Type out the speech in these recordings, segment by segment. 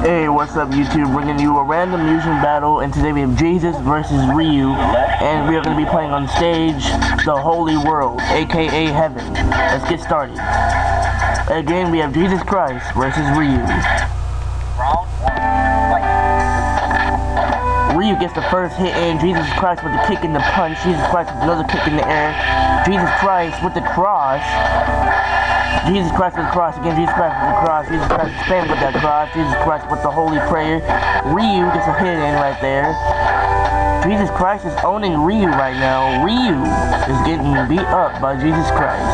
Hey, what's up YouTube? Bringing you a random Mugen battle, and today we have Jesus versus Ryu, and we are going to be playing on stage the Holy World, aka Heaven. Let's get started. Again, we have Jesus Christ versus Ryu. Gets the first hit in, Jesus Christ with the kick and the punch, Jesus Christ with another kick in the air, Jesus Christ with the cross, Jesus Christ with the cross again, Jesus Christ with the cross, Jesus Christ spam with that cross, Jesus Christ with the holy prayer. Ryu gets a hit in right there. Jesus Christ is owning Ryu right now. Ryu is getting beat up by Jesus Christ.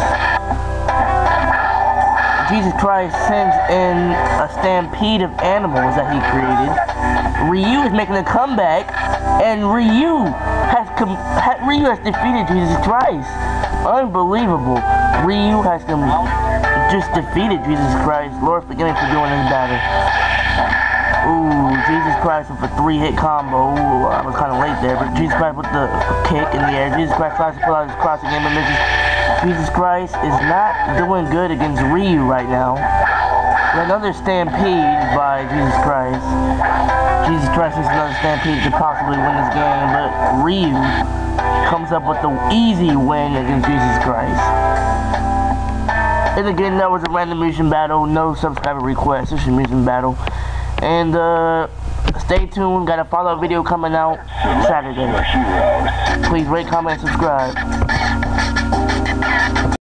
Jesus Christ sends in a stampede of animals that he created. Ryu is making a comeback, and Ryu has ha Ryu has defeated Jesus Christ. Unbelievable. Ryu has just defeated Jesus Christ. Lord, forgive me for doing this battle. Ooh, Jesus Christ with a three-hit combo. Ooh, I was kind of late there, but Jesus Christ with the kick in the air. Jesus Christ tries to pull out his cross again, but misses. Jesus Christ is not doing good against Ryu right now. Another stampede by Jesus Christ. Jesus Christ is another stampede to possibly win this game, but Ryu comes up with the easy win against Jesus Christ. And again, that was a random Mugen battle. No subscriber request. It's a Mugen battle. And uh, stay tuned. Got a follow-up video coming out Saturday. Please rate, comment, subscribe.